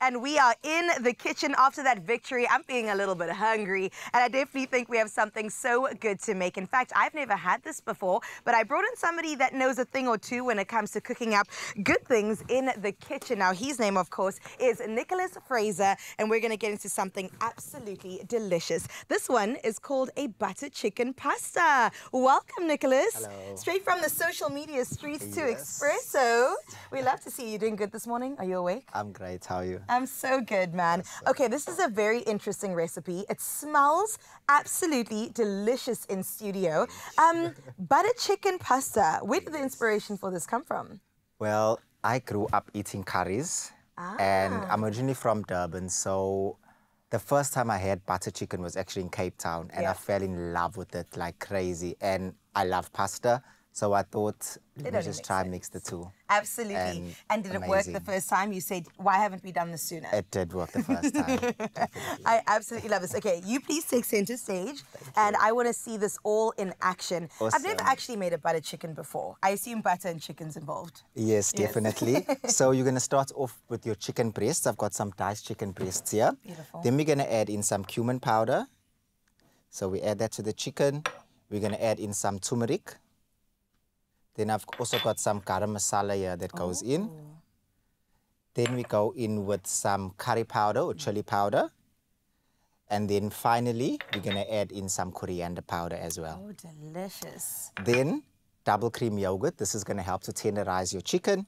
and we are in the kitchen after that victory. I'm feeling a little bit hungry, and I definitely think we have something so good to make. In fact, I've never had this before, but I brought in somebody that knows a thing or two when it comes to cooking up good things in the kitchen. Now, his name, of course, is Nicholas Fraser, and we're going to get into something absolutely delicious. This one is called a butter chicken pasta. Welcome, Nicholas. Hello. Straight from the social media streets to Expresso. We love to see you doing good this morning. Are you awake? I'm great. How are you? I'm so good, man. Okay, this is a very interesting recipe. It smells absolutely delicious in studio. Um, butter chicken pasta. Where did the inspiration for this come from? Well, I grew up eating curries, and Ah. I'm originally from Durban. So, the first time I had butter chicken was actually in Cape Town, and Yeah. I fell in love with it like crazy. And I love pasta, so I thought let me just try and mix the two. Absolutely. And And, did it work the first time? You said, why haven't we done this sooner? It did work the first time. I absolutely love this. Okay, you please take center stage, and I want to see this all in action. I've never actually made a butter chicken before. I assume butter and chicken's involved. Yes, definitely. so you're gonna start off with your chicken breasts. I've got some diced chicken breasts here. Beautiful. Then we're gonna add in some cumin powder. So we add that to the chicken. We're gonna add in some turmeric. Then I've also got some garam masala here that goes in. Oh. Then we go in with some curry powder or chili powder. And then finally, we're gonna add in some coriander powder as well. Oh, delicious. Then double cream yogurt. This is going to help to tenderize your chicken.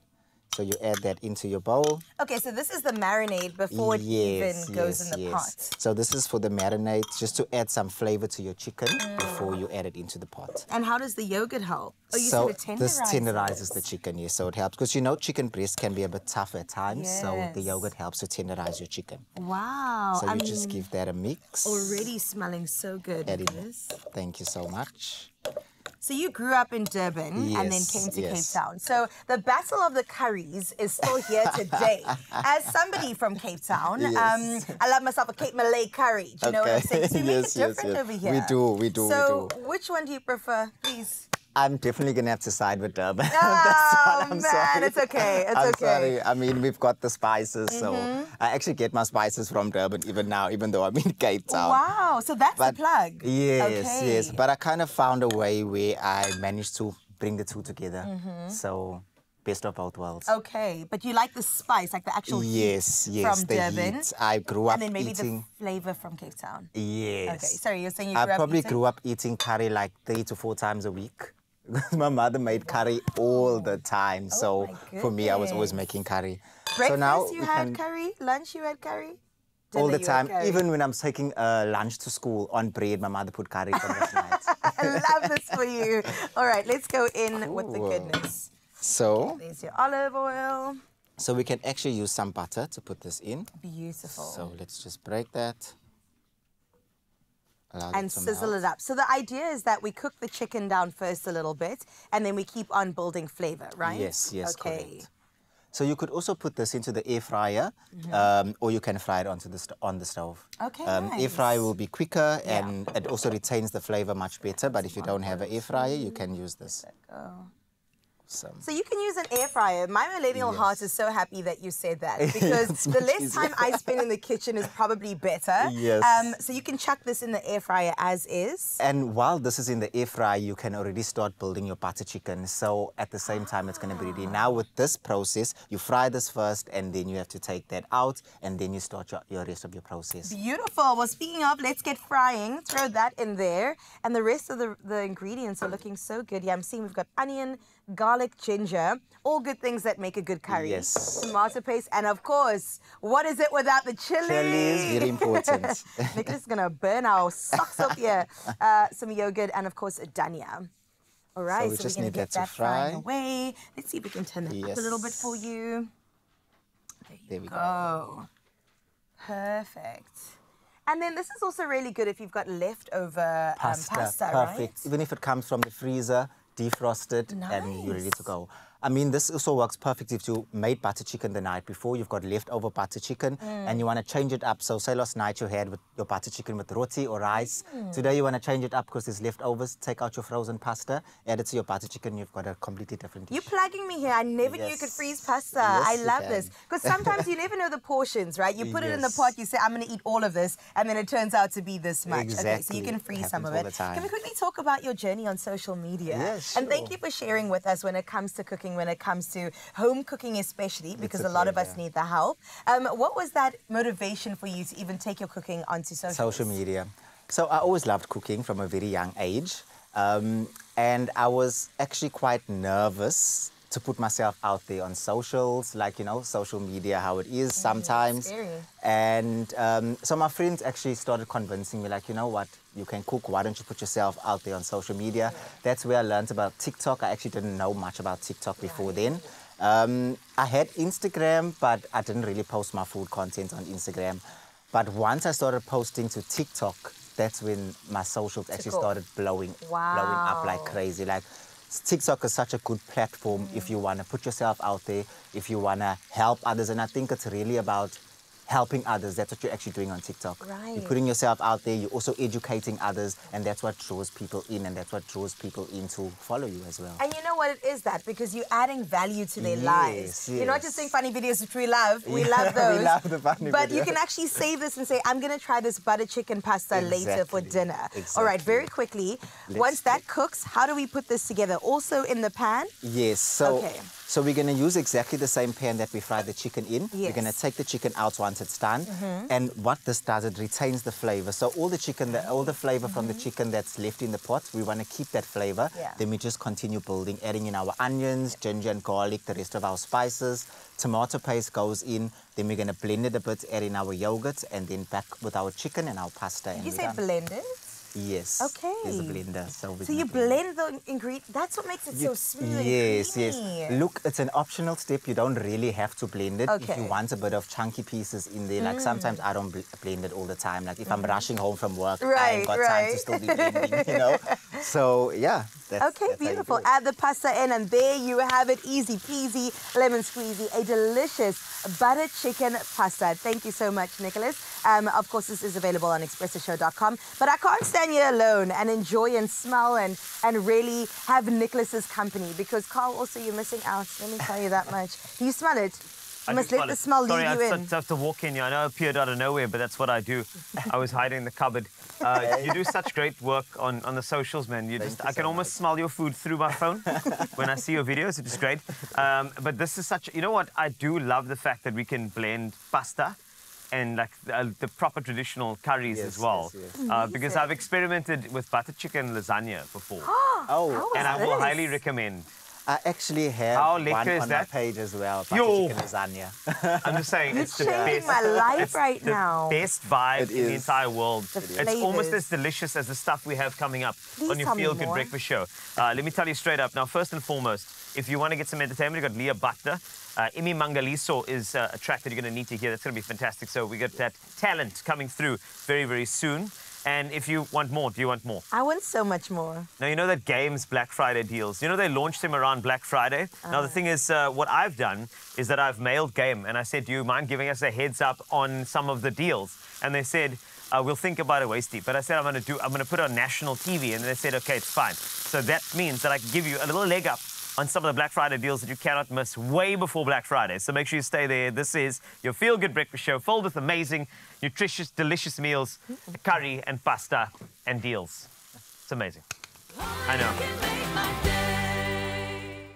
So you add that into your bowl. Okay, so this is the marinade before it even goes in the pot. So this is for the marinade, just to add some flavor to your chicken before you add it into the pot. And how does the yogurt help? Oh, you so said it this tenderizes. tenderizes the chicken, yes. So it helps because you know chicken breast can be a bit tough at times. yes. So the yogurt helps to tenderize your chicken. Wow. So I you mean, just give that a mix. already smelling so good. Add Thank you so much. So you grew up in Durban and then came to yes. Cape Town. So the battle of the curries is still here today. As somebody from Cape Town, Yes. um, I love myself a Cape Malay curry. Do you know what I'm saying? So we make Yes, it different yes. over here. We do, we do, we So do. which one do you prefer, please? I'm definitely gonna have to side with Durban. Oh, I'm man, sorry. it's okay, it's I'm okay. Mm-hmm. sorry. I mean, we've got the spices, so I actually get my spices from Durban even now, even though I'm in Cape Town. Wow, so that's But the plug. Yes, yes. But I kind of found a way where I managed to bring the two together. Mm-hmm. So best of both worlds. Okay, but you like the spice, like the actual heat Yes, yes. from the Durban, heat. I grew up and then maybe eating. the flavor from Cape Town. Yes. Okay, sorry, you're saying you I probably eating? grew up eating curry like three to four times a week. My mother made curry all the time. so Oh my for me, I was always making curry. Breakfast so now you had can- curry, lunch you had curry, all the time. Even when I'm taking uh, lunch to school on bread, my mother put curry last night. I love this for you. All right, let's go in with the goodness. So, There's your olive oil. so we can actually use some butter to put this in. Beautiful. So let's just break that. And sizzle it up. So the idea is that we cook the chicken down first a little bit, and then we keep on building flavor, right? Yes, yes, Okay. correct. So you could also put this into the air fryer, Mm-hmm. um, or you can fry it onto the st- on the stove. Okay, Um, Air fryer will be quicker Yeah. and it also retains the flavor much better. But if you don't have an air fryer, you can use this. Awesome. So you can use an air fryer. My millennial heart is so happy that you said that because the less easier. time I spend in the kitchen is probably better. Yes. Um, so you can chuck this in the air fryer as is. And while this is in the air fryer, you can already start building your butter chicken. So at the same time, it's going to be ready. Now with this process, you fry this first, and then you have to take that out, and then you start your, your rest of your process. Beautiful. Well, speaking of, let's get frying. Throw that in there. And the rest of the, the ingredients are looking so good. Yeah, I'm seeing we've got onion, garlic, ginger, all good things that make a good curry. Yes. Tomato paste. And of course, what is it without the chili? Chili is very important. Nicholas is going to burn our socks up here. Uh, some yogurt and, of course, a dhania. All right, we so, just we're going need to get that to frying fry. away. Let's see if we can turn that up a little bit for Yes. you. There we go. Oh, perfect. And then this is also really good if you've got leftover Pasta, um, pasta perfect. right? Even if it comes from the freezer, defrosted, and you're ready to go. I mean, this also works perfectly if you made butter chicken the night before. You've got leftover butter chicken and you want to change it up. So, say last night you had with your butter chicken with roti or rice. Hmm. Today you want to change it up because there's leftovers. Take out your frozen pasta, add it to your butter chicken. You've got a completely different dish. You're plugging me here. I never knew you could freeze pasta. Yes, I love this. Because sometimes you never know the portions, right? You put it in the pot, you say, I'm going to eat all of this, and then it turns out to be this much. Okay, so you can freeze some of it. Can we quickly talk about your journey on social media? Yes, And thank you for sharing with us when it comes to cooking, when it comes to home cooking, especially, because a, a lot of us need the help. Um, what was that motivation for you to even take your cooking onto social social media. So I always loved cooking from a very young age. Um, and I was actually quite nervous to put myself out there on socials, like, you know, social media, how it is sometimes. And um, so my friends actually started convincing me, like, you know what, you can cook, why don't you put yourself out there on social media? That's where I learned about TikTok. I actually didn't know much about TikTok before then. Um, I had Instagram, but I didn't really post my food content on Instagram. But once I started posting to TikTok, that's when my socials actually started blowing, blowing up like crazy. Like TikTok is such a good platform if you want to put yourself out there, if you want to help others. And I think it's really about helping others. That's what you're actually doing on TikTok. Right. You're putting yourself out there, you're also educating others, and that's what draws people in, and that's what draws people in to follow you as well. And you know what it is that because you're adding value to their Yes, lives. You're not just yes. doing funny videos, which we love. We Yeah, love we those. love the funny but you can actually save this and say, I'm gonna try this butter chicken pasta later for Exactly, dinner. All right, very quickly. Let's once that cooks, how do we put this together? Also in the pan? Yes, so Okay. So we're gonna use exactly the same pan that we fried the chicken in. We're gonna Mm-hmm. take the chicken out once it's done, and what this does, it retains the flavor. So all the chicken, the, all the flavor from the chicken that's left in the pot, we wanna keep that flavor. Mm-hmm. Yeah. Then we just continue building, adding in our onions, ginger and garlic, the rest of our spices. Tomato paste goes in. Then we're gonna blend it a bit, add in our yogurt, and then back with our chicken and our pasta. and You say done. blended? Yes. Okay. There's a blender. So, So you blend the ingredient. That's what makes it so You- smooth. Yes, yes. Look, it's an optional step. You don't really have to blend it. If Okay. Mm. you want a bit of chunky pieces in there, like sometimes I don't bl- blend it all the time. Like if I'm rushing home from work, I Right, ain't got time to still be blending, you know? So, yeah. That's, Okay, that's how you do beautiful. Add the pasta in, and there you have it. Easy peasy, lemon squeezy, a delicious butter chicken pasta. Thank you so much, Nicholas. Um, of course, this is available on expressoshow.com. But I can't stand here alone and enjoy and smell and, and really have Nicholas's company because, Carl, also you're missing out. Let me tell you that much. Do you smell it? You I must do let the it. smell Sorry, lead I you just in. have to walk in here. I know I appeared out of nowhere, but that's what I do. I was hiding in the cupboard. Uh, you do such great work on, on the socials, man. You Thank just you I can so almost much. smell your food through my phone when I see your videos. It is great. Um, but this is such. You know what? I do love the fact that we can blend pasta and like uh, the proper traditional curries Yes, as well. yes, yes. Uh, because I've experimented with butter chicken lasagna before, Oh, How and I will this? highly recommend. I actually have How one on that? my page as well. Butter Yo. chicken lasagna. I'm just saying, You're it's the changing best. my life it's right the now. best vibe It in the entire world. The It's almost as delicious as the stuff we have coming up Please on your Feel Good more. Breakfast Show. Uh, let me tell you straight up. Now, first and foremost, if you want to get some entertainment, you've got Leah Butler. Uh, Imi Mangaliso is uh, a track that you're going to need to hear. That's going to be fantastic. So we got that talent coming through very, very soon. And if you want more, do you want more? I want so much more. Now, you know that Games Black Friday deals, you know they launched them around Black Friday? Now, the thing is, uh, what I've done is that I've mailed Game and I said, do you mind giving us a heads up on some of the deals? And they said, uh, we'll think about it, Wasty. But I said, I'm going to do, I'm going to put it on national TV. And they said, okay, it's fine. So that means that I can give you a little leg up on some of the Black Friday deals that you cannot miss way before Black Friday. So make sure you stay there. This is your Feel Good Breakfast Show filled with amazing, nutritious, delicious meals, mm-hmm. curry and pasta and deals. It's amazing. I know.